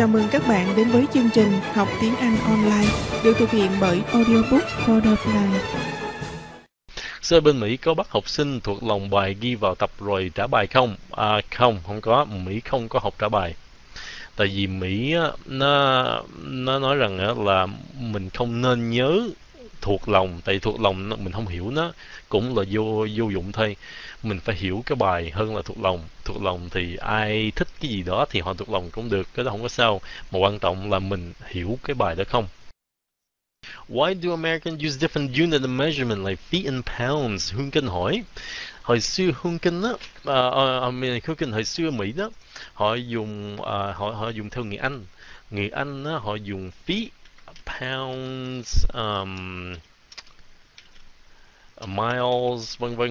Chào mừng các bạn đến với chương trình Học tiếng Anh online được thực hiện bởi Audiobook for the Blind. Sơ bên Mỹ có bắt học sinh thuộc lòng bài ghi vào tập rồi trả bài không? À không, không có. Mỹ không có học trả bài. Tại vì Mỹ nó nó nói rằng là mình không nên nhớ thuộc lòng tại thuộc lòng mình không hiểu nó cũng là vô vô dụng thôi mình phải hiểu cái bài hơn là thuộc lòng thuộc lòng thì ai thích cái gì đó thì họ thuộc lòng cũng được cái đó không có sao mà quan trọng là mình hiểu cái bài đó không Why do Americans use different unit of measurement like feet and pounds? Hương Kinh hỏi. Hồi xưa Hương Kinh á, uh, à, à, à Hương Kinh hồi xưa Mỹ đó, họ dùng uh, họ họ dùng theo người Anh. Người Anh á, họ dùng feet, pounds, um, miles, vân vân.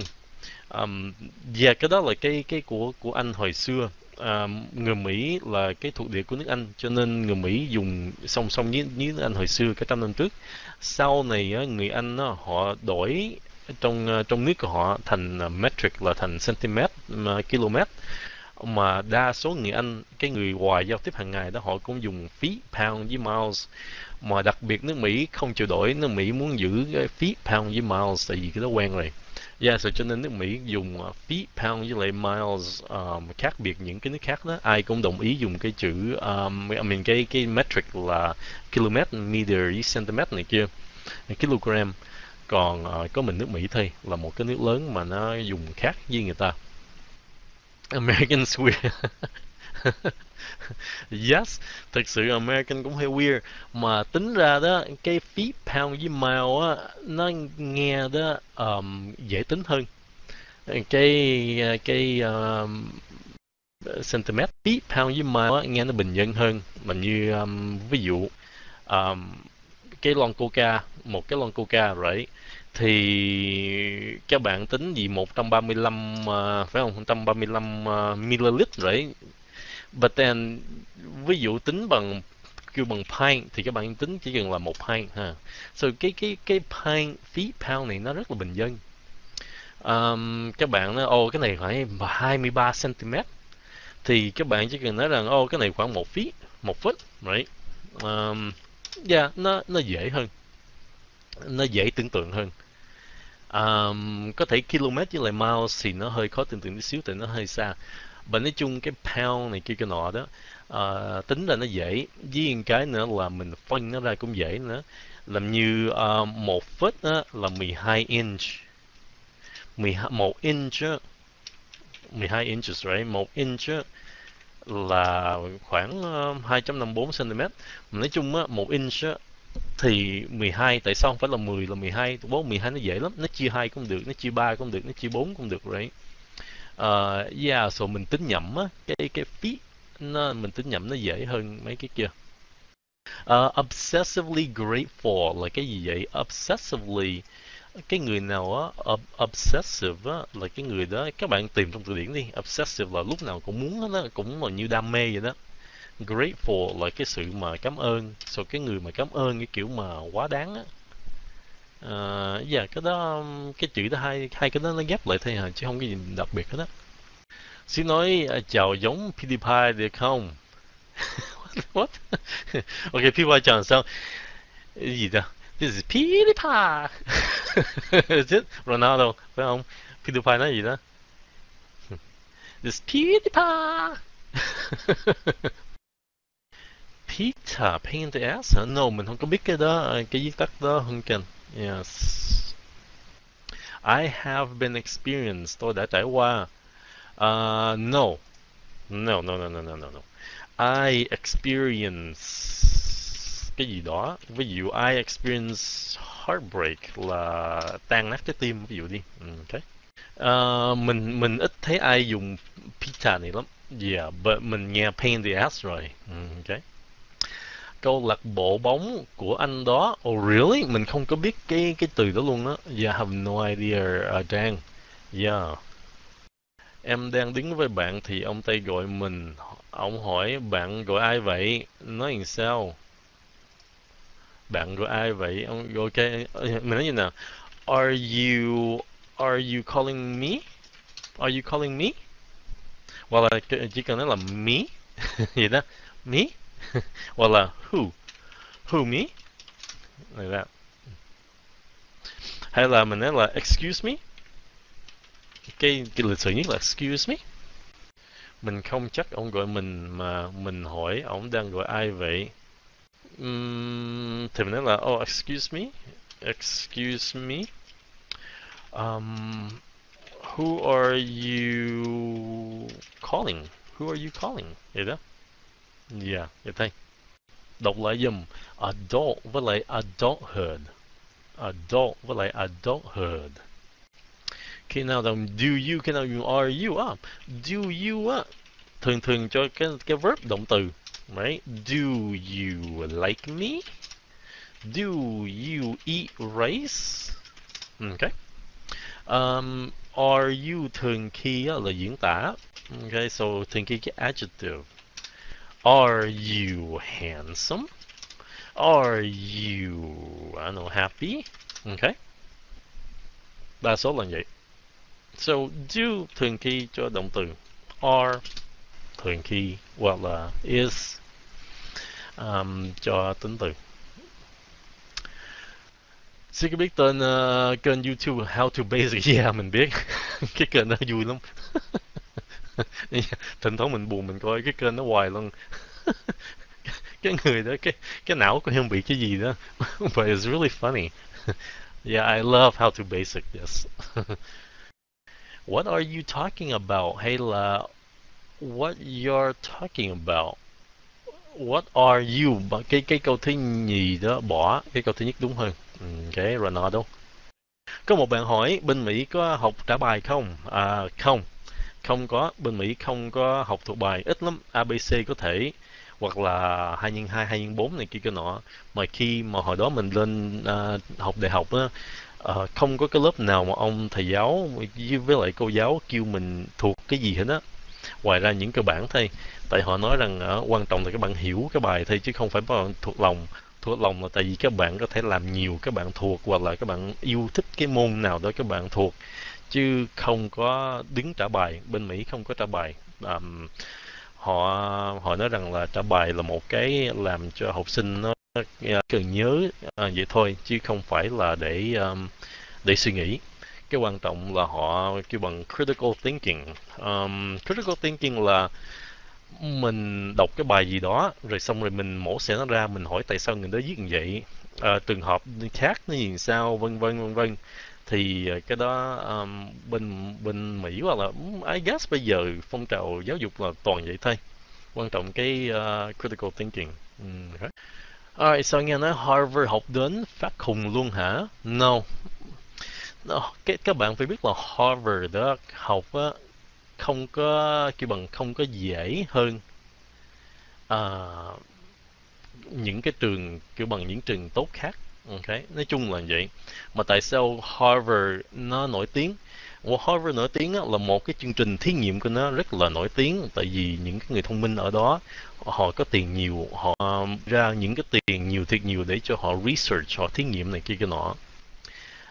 Um, và cái đó là cái cái của của Anh hồi xưa. À, người Mỹ là cái thuộc địa của nước Anh cho nên người Mỹ dùng song song với, với nước Anh hồi xưa cái trăm năm trước sau này người Anh á, họ đổi trong ờ, trong nước của họ thành ờ, metric là thành centimet, mà km mà đa số người Anh cái người ngoài giao tiếp hàng ngày đó họ cũng dùng feet pound với miles mà đặc biệt nước Mỹ không chịu đổi nước Mỹ muốn giữ cái feet pound với miles tại vì cái đó quen rồi Yeah, so cho nên nước Mỹ dùng à, feet, pound với lại miles um, khác biệt những cái nước khác đó. Ai cũng đồng ý dùng cái chữ um, I mean cái cái metric là km, meter với centimet này kia, kg. Còn uh, có mình nước Mỹ thôi là một cái nước lớn mà nó dùng khác với người ta. American weird. yes, thực sự American cũng hơi weird. Mà tính ra đó cái feet pound với mile á nó nghe đó um, dễ tính hơn. Cái cái um, centimet feet pound với mile á nghe nó bình dân hơn. Mà như um, ví dụ um, cái lon coca một cái lon coca rồi thì các bạn tính gì 135 uh, à, phải không? 135 uh, ml rồi but then ví dụ tính bằng kêu bằng pint thì các bạn tính chỉ cần là một pint ha. So cái cái cái pint phí pound này nó rất là bình dân. Um, các bạn nói ô cái này khoảng 23 cm thì các bạn chỉ cần nói rằng ô cái này khoảng một feet một foot right? Um, yeah nó nó dễ hơn. Nó dễ tưởng tượng hơn. Um, có thể km với lại miles thì nó hơi khó tưởng tượng tí xíu tại nó hơi xa. Và nói chung cái pound này kia cái nọ đó uh, tính là nó dễ. Với một cái nữa là mình phân nó ra cũng dễ nữa. Làm như uh, một foot đó là 12 inch. 12, một inch 12 inches right? Một inch là khoảng 2.54 cm mà nói chung á, 1 inch á, thì 12 tại sao không phải là 10 là 12 bố 12 nó dễ lắm. Nó chia hai cũng được nó chia ba cũng được nó chia bốn cũng được right uh, ờ, yeah so mình tính nhẩm á cái cái phí nó mình tính nhẩm nó dễ hơn mấy cái kia. Uh, obsessively grateful là cái gì vậy? Obsessively cái người nào á ob obsessive á là cái người đó các bạn tìm trong từ điển đi obsessive là lúc nào cũng muốn nó cũng là như đam mê vậy đó. Grateful là cái sự mà cảm ơn so cái người mà cảm ơn cái kiểu mà quá đáng á. Uh, dạ cái đó cái chữ đó hai hai cái đó nó ghép lại thôi hả? chứ không có gì đặc biệt hết á. Xin nói uh, à, chào giống PewDiePie được không? What, what? ok PewDiePie chào sao? Cái gì đó this is PewDiePie is it Ronaldo không PewDiePie nói gì this is PewDiePie Peter pain in the ass hả? No, mình không có biết cái đó, cái viết tắt đó không cần. Yes. I have been experienced. Tôi đã trải qua. Uh, no. No, no, no, no, no, no, no. I experience cái gì đó. Ví dụ I experience heartbreak là tan nát trái tim ví dụ đi. Ừ, okay. Uh, ờ, mình mình ít thấy ai dùng pizza này lắm. Yeah, but mình nghe pain in the ass rồi. Ừ, okay câu lạc bộ bóng của anh đó oh really mình không có biết cái cái từ đó luôn đó yeah have no idea ờ, uh, Dan yeah em đang đứng với bạn thì ông Tây gọi mình ông hỏi bạn gọi ai vậy nói làm sao bạn gọi ai vậy? Ông gọi ok, mình nói như nào? Are you are you calling me? Are you calling me? Hoặc là chỉ cần nói là me. Vậy đó. Me? Hoặc là who? Who me? Like that. Hay là mình nói là excuse me? Cái cái lịch sử nhất là excuse me. Mình không chắc ông gọi mình mà mình hỏi ông đang gọi ai vậy. Mm, nói là oh excuse me. Excuse me. Um, who are you calling? Who are you calling? Vậy yeah vậy thôi đọc adult lại adulthood. Adult với lại adulthood. Khi nào đồng do you nào dùng are you á do you á thường thường cho cái cái verb động từ right? Do you like me? Do you eat rice? Okay. Um, are you thường khi là diễn tả? Okay so thường khi cái adjective. Are you handsome? Are you I know happy? Okay. Đa số là vậy. So do thường khi cho động từ. Are thường khi hoặc là is um, cho tính từ. Xin biết tên uh, kênh YouTube How to Basic Yeah mình biết. Cái kênh đó vui lắm. Thỉnh thoảng mình buồn mình coi cái kênh nó hoài luôn. Cái người đó cái cái não của em bị cái gì đó. But it's really funny. Yeah I love How to Basic yes. What are you talking about? Hay là what you're talking about? What are you? Cái cái câu thứ nhì đó bỏ cái câu thứ nhất đúng hơn. Ừ, cái okay, Ronaldo. Có một bạn hỏi bên Mỹ có học trả bài không? À không. Không có, bên Mỹ không có học thuộc bài, ít lắm. ABC có thể hoặc là 2 nhân 2, 2 nhân 4 này kia cái nọ. Mà khi mà hồi đó mình lên à, học đại học á à, không có cái lớp nào mà ông thầy giáo với, với lại cô giáo kêu mình thuộc cái gì hết á ngoài ra những cơ bản thôi tại họ nói rằng uh, quan trọng là các bạn hiểu cái bài thôi chứ không phải các bạn thuộc lòng. Thuộc lòng là tại vì các bạn có thể làm nhiều các bạn thuộc hoặc là các bạn yêu thích cái môn nào đó các bạn thuộc. Chứ không có đứng trả bài bên Mỹ không có trả bài. Um, họ họ nói rằng là trả bài là một cái làm cho học sinh nó ờ, cần nhớ à, vậy thôi chứ không phải là để um, để suy nghĩ cái quan trọng là họ kêu bằng critical thinking um, critical thinking là mình đọc cái bài gì đó rồi xong rồi mình mổ xẻ nó ra mình hỏi tại sao người đó viết như vậy à, trường hợp khác nó như sao vân vân vân vân thì ờ, cái đó um, bên bên Mỹ hoặc là I guess bây giờ phong trào giáo dục là toàn vậy thôi quan trọng cái uh, critical thinking okay. Alright, sao nghe nói Harvard học đến phát khùng luôn hả? No no. Cái, các bạn phải biết là Harvard đó học á, không có kêu bằng không có dễ hơn à, những cái trường kêu bằng những trường tốt khác. ok Nói chung là vậy. Mà tại sao Harvard nó nổi tiếng? Well, Harvard nổi tiếng là một cái chương trình thí nghiệm của nó rất là nổi tiếng tại vì những người thông minh ở đó họ có tiền nhiều họ ra những cái tiền nhiều thiệt nhiều để cho họ research họ thí nghiệm này kia cái nọ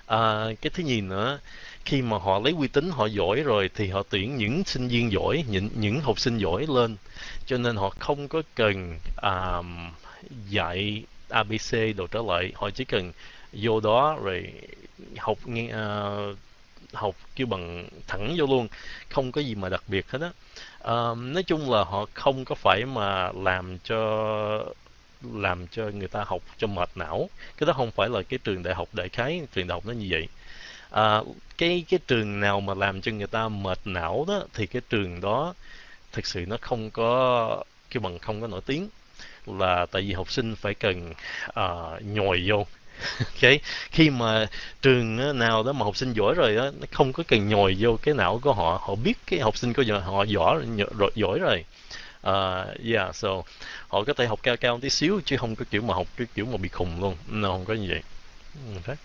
à, cái thứ nhì nữa khi mà họ lấy uy tín họ giỏi rồi thì họ tuyển những sinh viên giỏi những những học sinh giỏi lên. Cho nên họ không có cần um, dạy abc đồ trở lại. Họ chỉ cần vô đó rồi học nghe uh, học kêu bằng thẳng vô luôn không có gì mà đặc biệt hết á. Uh, nói chung là họ không có phải mà làm cho làm cho người ta học cho mệt não. Cái đó không phải là cái trường đại học đại khái trường đại học nó như vậy. À, cái cái trường nào mà làm cho người ta mệt não đó thì cái trường đó thực sự nó không có cái bằng không có nổi tiếng. Là tại vì học sinh phải cần uh, nhồi vô. Okay. khi mà trường ờ, nào đó mà học sinh giỏi rồi đó nó không có cần nhồi vô cái não của họ. Họ biết cái học sinh của họ giỏi rồi giỏi rồi uh, yeah so họ có thể học cao cao tí xíu chứ không có kiểu mà học cái kiểu mà bị khùng luôn no, không có như vậy okay.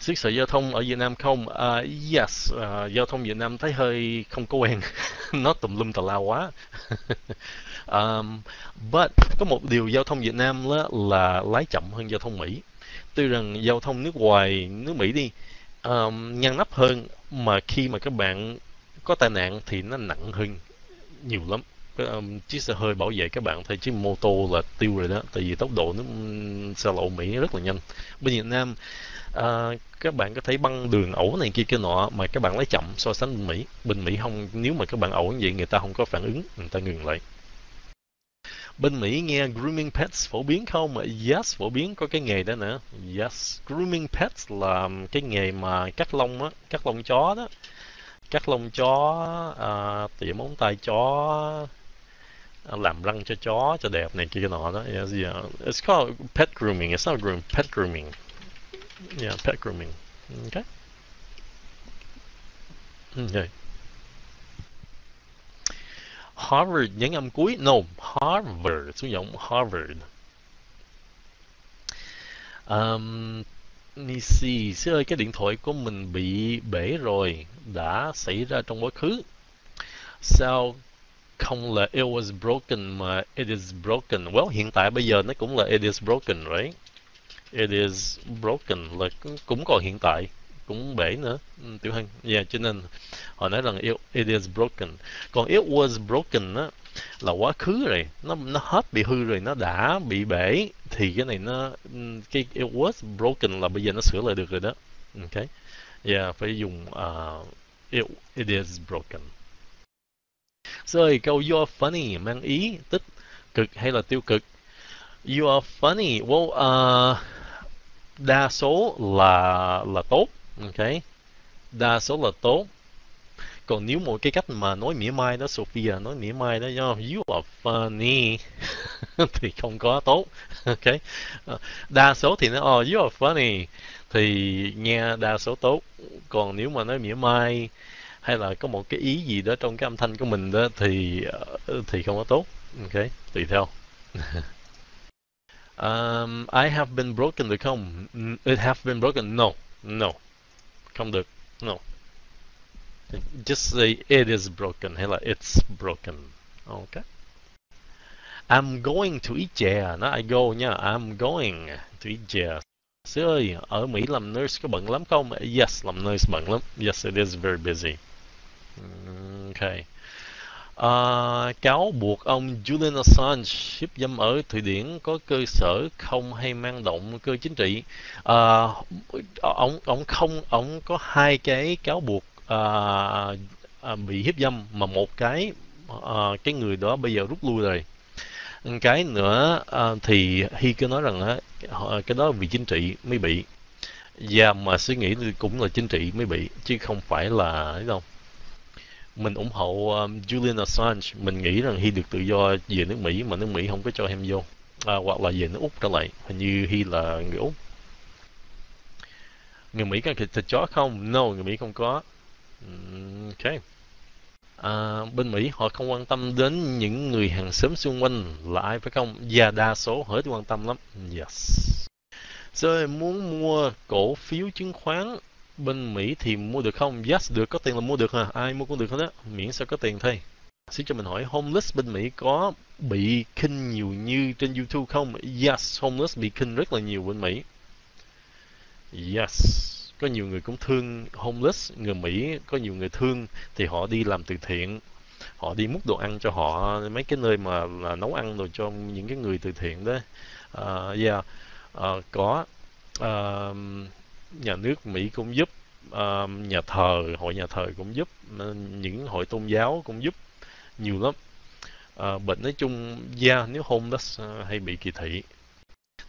siết sợ giao thông ở Việt Nam không? Uh, yes, uh, giao thông Việt Nam thấy hơi không có quen, nó tùm lum tà lao quá. um, but có một điều giao thông Việt Nam là, là lái chậm hơn giao thông Mỹ. Tuy rằng giao thông nước ngoài, nước Mỹ đi, um, ngăn nắp hơn, mà khi mà các bạn có tai nạn thì nó nặng hơn nhiều lắm. um, chiếc xe hơi bảo vệ các bạn thôi chiếc mô tô là tiêu rồi đó tại vì tốc độ nó xe lộ Mỹ rất là nhanh bên Việt Nam uh, các bạn có thấy băng đường ẩu này kia kia nọ mà các bạn lấy chậm so sánh bên Mỹ bên Mỹ không nếu mà các bạn ẩu như vậy người ta không có phản ứng người ta ngừng lại bên Mỹ nghe grooming pets phổ biến không? Yes, phổ biến có cái nghề đó nữa. Yes, grooming pets là cái nghề mà cắt lông á, cắt lông chó đó. Cắt lông chó, à, tỉa móng tay chó, à, làm răng cho chó cho đẹp này kia nọ đó. Dạ, yeah, yeah. It's called pet grooming. It's not groom, pet grooming. Yeah, pet grooming. Okay. Ừ, okay. Harvard nhấn âm cuối no Harvard xuống giọng Harvard um, Nisi, see ơi cái điện thoại của mình bị bể rồi đã xảy ra trong quá khứ. Sao không là it was broken mà it is broken? Well hiện tại bây giờ nó cũng là it is broken right? It is broken là cũng còn hiện tại cũng bể nữa. Ừ, Tiểu hân yeah cho nên họ nói rằng it, it is broken. Còn it was broken á là quá khứ rồi. Nó nó hết bị hư rồi nó đã bị bể. Thì cái này nó ừ, cái it was broken là bây giờ nó sửa lại được rồi đó. Ok. Yeah phải dùng uh, it, it is broken. Rồi câu you are funny mang ý tích cực hay là tiêu cực? You are funny. Well uh, đa số là là tốt ok. Đa số là tốt. Còn nếu một cái cách mà nói mỉa mai đó Sophia nói mỉa mai đó do you are funny thì không có tốt. Ok. Ờ, đa số thì nó oh you are funny thì nghe đa số tốt. Còn nếu mà nói mỉa mai hay là có một cái ý gì đó trong cái âm thanh của mình đó thì ờ, thì không có tốt. Ok tùy theo. Um, I have been broken được không? It have been broken? No. No không được no just say it is broken hay là it's broken okay I'm going to eat chè nó I go nha I'm going to eat chè Sứ ơi, ở Mỹ làm nurse có bận lắm không? Yes, làm nurse bận lắm. Yes, it is very busy. Okay. À, cáo buộc ông Julian Assange hiếp dâm ở Thụy Điển có cơ sở không hay mang động cơ chính trị. À, ông ông không ông có hai cái cáo buộc à, à, bị hiếp dâm mà một cái à, cái người đó bây giờ rút lui rồi. Cái nữa à, thì Hy cứ nói rằng á cái đó vì chính trị mới bị. Và mà suy nghĩ cũng là chính trị mới bị chứ không phải là đâu? Mình ủng hộ um, Julian Assange. Mình nghĩ rằng Hy được tự do về nước Mỹ mà nước Mỹ không có cho em vô. À, hoặc là về nước Úc trở lại. Hình như Hy là người Úc. Người Mỹ có thịt, chó không? No người Mỹ không có. Ok. À, bên Mỹ họ không quan tâm đến những người hàng xóm xung quanh là ai phải không? Và đa số họ quan tâm lắm. Yes. Rồi muốn mua cổ phiếu chứng khoán bên Mỹ thì mua được không? Yes, được, có tiền là mua được hả? Ai mua cũng được hết á, miễn sao có tiền thôi. Xin cho mình hỏi, homeless bên Mỹ có bị khinh nhiều như trên YouTube không? Yes, homeless bị khinh rất là nhiều bên Mỹ. Yes, có nhiều người cũng thương homeless, người Mỹ có nhiều người thương thì họ đi làm từ thiện, họ đi múc đồ ăn cho họ mấy cái nơi mà là nấu ăn rồi cho những cái người từ thiện đó. Uh, yeah, uh, có. Uh, nhà nước Mỹ cũng giúp uh, nhà thờ hội nhà thờ cũng giúp những hội tôn giáo cũng giúp nhiều lắm. Uh, bệnh nói chung da yeah, nếu homeless uh, à, hay bị kỳ thị.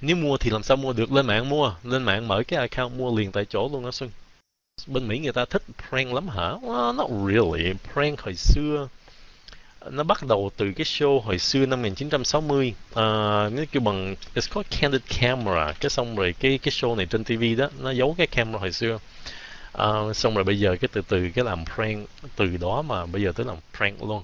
Nếu mua thì làm sao mua được? Lên mạng mua lên mạng mở cái account mua liền tại chỗ luôn đó xuân. Bên mỹ người ta thích prank lắm hả? Well, not really prank hồi xưa nó bắt đầu từ cái show hồi xưa năm 1960 à, nó kêu bằng it's called candid camera cái xong rồi cái cái show này trên TV đó nó giấu cái camera hồi xưa à, xong rồi bây giờ cái từ từ cái làm prank từ đó mà bây giờ tới làm prank luôn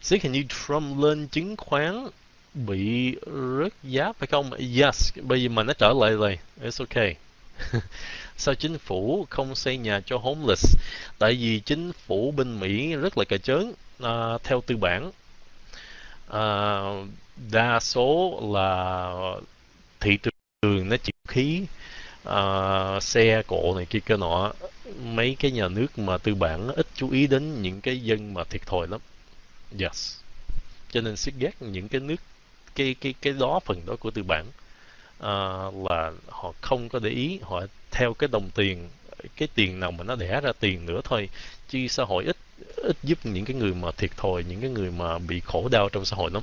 Xét hình như Trump lên chứng khoán bị rớt giá phải không? Yes, bây giờ mà nó trở lại rồi. It's okay. sao chính phủ không xây nhà cho homeless? Tại vì chính phủ bên Mỹ rất là cà chớn à, theo tư bản. À, đa số là thị trường nó chịu khí uh, xe cộ này kia kia nọ. Mấy cái nhà nước mà tư bản ít chú ý đến những cái dân mà thiệt thòi lắm. Yes. Cho nên siết ghét những cái nước cái cái cái đó phần đó của tư bản uh, là họ không có để ý họ theo cái đồng tiền cái tiền nào mà nó đẻ ra tiền nữa thôi chứ xã hội ít ít giúp những cái người mà thiệt thòi những cái người mà bị khổ đau trong xã hội lắm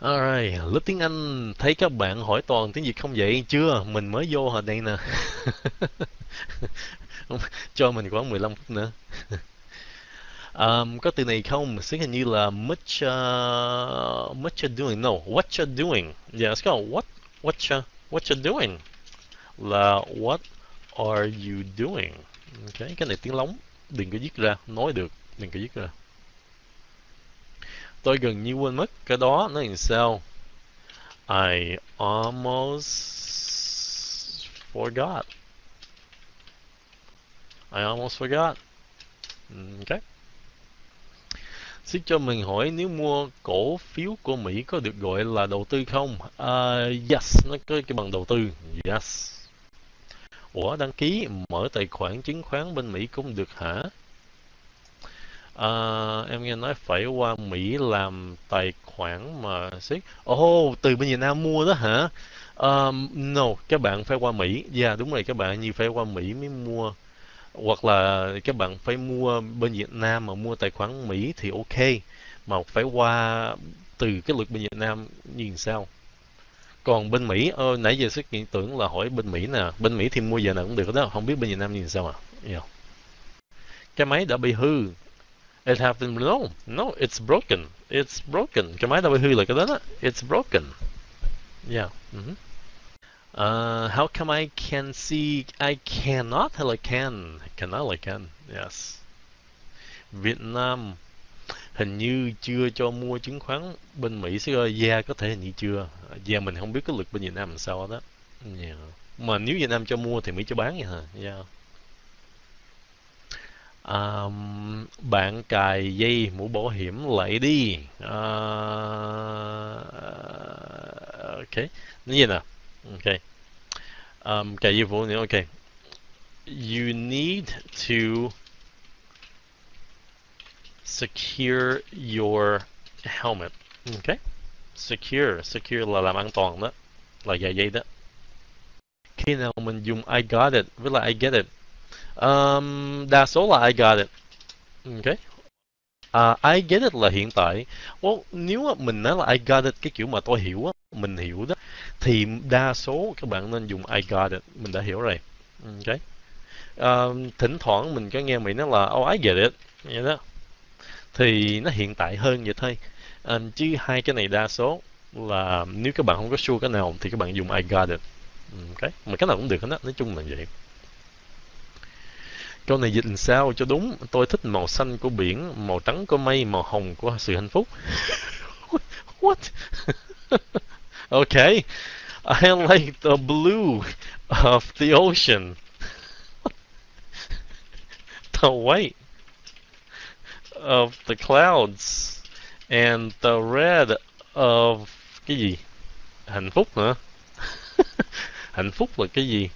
Alright, lớp tiếng Anh thấy các bạn hỏi toàn tiếng Việt không vậy? Chưa, mình mới vô hồi đây nè. Cho mình khoảng 15 phút nữa um, có từ này không? Sẽ hình như là much uh, ờ, much you doing? No, what you doing? Yeah, let's go. What what you what you doing? Là what are you doing? Okay, cái này tiếng lóng, đừng có viết ra, nói được, đừng có viết ra. Tôi gần như quên mất cái đó nó làm sao. I almost forgot. I almost forgot. Ừ, okay. Xin cho mình hỏi nếu mua cổ phiếu của Mỹ có được gọi là đầu tư không? Uh, yes, nó có cái bằng đầu tư. Yes. Ủa đăng ký mở tài khoản chứng khoán bên Mỹ cũng được hả? Uh, em nghe nói phải qua Mỹ làm tài khoản mà xét. Ồ, oh, từ bên Việt Nam mua đó hả? Um, no, các bạn phải qua Mỹ. Dạ, yeah, đúng rồi, các bạn như phải qua Mỹ mới mua. Hoặc là các bạn phải mua bên Việt Nam mà mua tài khoản Mỹ thì ok. Mà phải qua từ cái luật bên Việt Nam như sao? Còn bên Mỹ, ờ, nãy giờ xuất hiện tưởng là hỏi bên Mỹ nè. Bên Mỹ thì mua giờ nào cũng được đó. Không biết bên Việt Nam như sao à? Yeah. Dạ. Cái máy đã bị hư It happened. No, no, it's broken. It's broken. Cái máy đã bị hư là cái đó đó. It's broken. Yeah. Mm -hmm uh, how come I can see? I cannot Hello, là can? Cannot là can. Yes. Việt Nam hình như chưa cho mua chứng khoán bên Mỹ sẽ coi yeah có thể hình như chưa yeah mình không biết cái luật bên Việt Nam làm sao đó yeah. mà nếu Việt Nam cho mua thì Mỹ cho bán vậy hả yeah um, bạn cài dây mũ bảo hiểm lại đi uh, ok như vậy nè ok um, cài dây mũ ok you need to secure your helmet ok secure secure là làm an toàn đó là dài dây đó khi nào mình dùng I got it với là I get it Um, đa số là I got it. Okay. Uh, I get it là hiện tại. Well, nếu mình nói là I got it cái kiểu mà tôi hiểu á, mình hiểu đó, thì đa số các bạn nên dùng I got it. Mình đã hiểu rồi. ok Uh, thỉnh thoảng mình có nghe mình nói là oh I get it, vậy đó. Thì nó hiện tại hơn vậy thôi. Uh, chứ hai cái này đa số là nếu các bạn không có sure cái nào thì các bạn dùng I got it. ok Mà cái nào cũng được hết á, nói chung là vậy. Câu này dịch làm sao cho đúng? Tôi thích màu xanh của biển, màu trắng của mây, màu hồng của sự hạnh phúc. What? Okay. I like the blue of the ocean. the white of the clouds and the red of cái gì? Hạnh phúc hả? hạnh phúc là cái gì?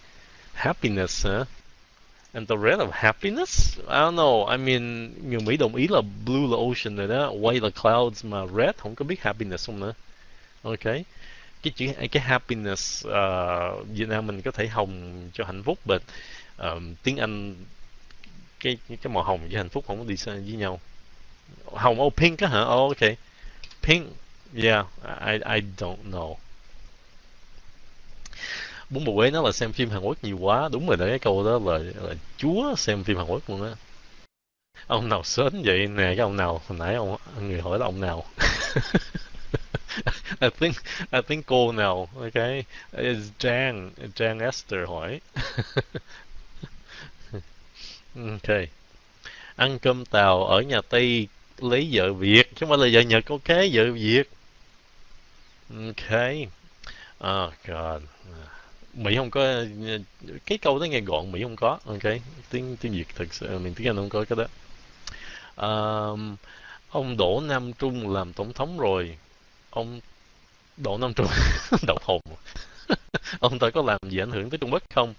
Happiness hả? And the red of happiness? I don't know. I mean, người đồng ý là blue là ocean rồi đó, white là clouds mà red không có biết happiness không nữa. Ok. Cái chữ cái happiness uh, Việt Nam mình có thể hồng cho hạnh phúc, but uh, tiếng Anh cái cái màu hồng với hạnh phúc không có đi với nhau. Hồng oh pink á hả? Oh, ok. Pink. Yeah, I I don't know bún bò Huế nó là xem phim Hàn Quốc nhiều quá đúng rồi đấy cái câu đó là, là chúa xem phim Hàn Quốc luôn á ông nào sến vậy nè cái ông nào hồi nãy ông người hỏi là ông nào I think I think cô nào okay is Trang Trang Esther hỏi okay. Ăn cơm tàu ở nhà Tây lấy vợ Việt chứ không phải là vợ Nhật ok vợ Việt. Ok oh god. Mỹ không có cái câu đó nghe gọn Mỹ không có ok. Tiếng tiếng Việt thực sự mình tiếng Anh không có cái đó. Um, ông Đỗ Nam Trung làm tổng thống rồi ông Đỗ Nam Trung đậu hồn. Ông ta có làm gì ảnh hưởng tới Trung Quốc không?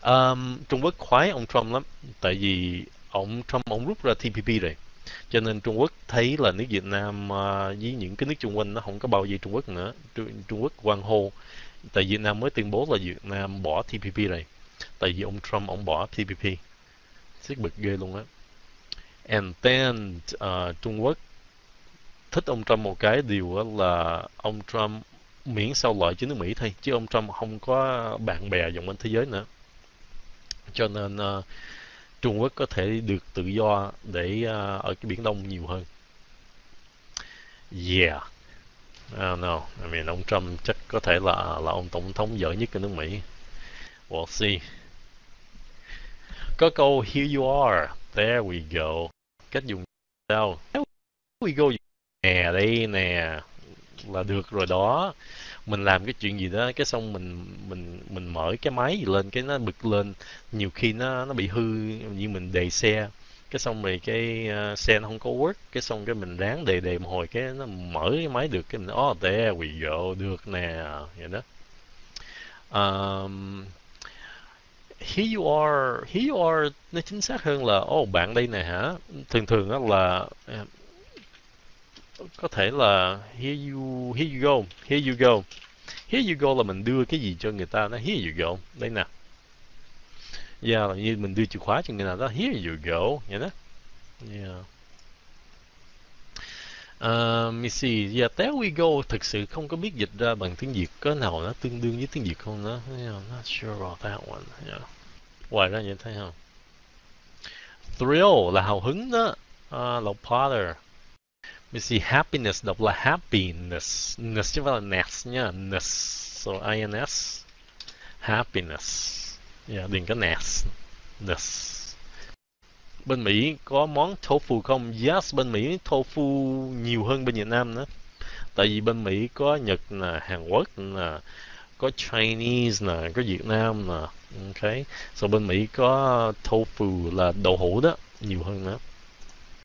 Um, Trung Quốc khoái ông Trump lắm tại vì ông Trump ông rút ra TPP rồi. Cho nên Trung Quốc thấy là nước Việt Nam uh, với những cái nước chung quanh nó không có bao giờ Trung Quốc nữa. Trung, Trung Quốc quan hô. Tại Việt Nam mới tuyên bố là Việt Nam bỏ TPP này tại vì ông Trump ông bỏ TPP xích bực ghê luôn á. And then uh, Trung Quốc thích ông Trump một cái điều là ông Trump miễn sao lợi cho nước Mỹ thôi chứ ông Trump không có bạn bè vòng bên thế giới nữa. Cho nên uh, Trung Quốc có thể được tự do để uh, ở cái biển Đông nhiều hơn. Yeah. I don't know. I mean ông Trump chắc có thể là là ông tổng thống giỏi nhất của nước Mỹ. We'll see. Có câu here you are. There we go. Cách dùng sao? There we go nè đây nè là được rồi đó. Mình làm cái chuyện gì đó cái xong mình mình mình mở cái máy gì lên cái nó bực lên. Nhiều khi nó nó bị hư như mình đề xe. Cái xong rồi cái uh, xe nó không có work. Cái xong cái mình ráng đề đề một hồi cái nó mở cái máy được. Cái mình oh there we go được nè. Vậy đó. Um, here you are here you are nó chính xác hơn là oh bạn đây nè hả? Thường thường đó là có thể là here you here you go here you go here you go là mình đưa cái gì cho người ta nó here you go đây nè yeah là như mình đưa chìa khóa cho người nào đó here you go vậy đó yeah Uh, me see, yeah, there we go. Thực sự không có biết dịch ra bằng tiếng Việt có nào nó tương đương với tiếng Việt không đó. Yeah, not sure about that one. Yeah. Ngoài ra vậy thấy không? Thrill là hào hứng đó. À, uh, là Potter. Mình see happiness đọc là happiness. Ness chứ không phải là ness nha. Ness. So INS. Happiness. Yeah, đừng có ness. Ness. Bên Mỹ có món tofu không? Yes, bên Mỹ tofu nhiều hơn bên Việt Nam nữa. Tại vì bên Mỹ có Nhật nè, Hàn Quốc nè, có Chinese nè, có Việt Nam nè. Ok. So bên Mỹ có tofu là đậu hũ đó, nhiều hơn nữa.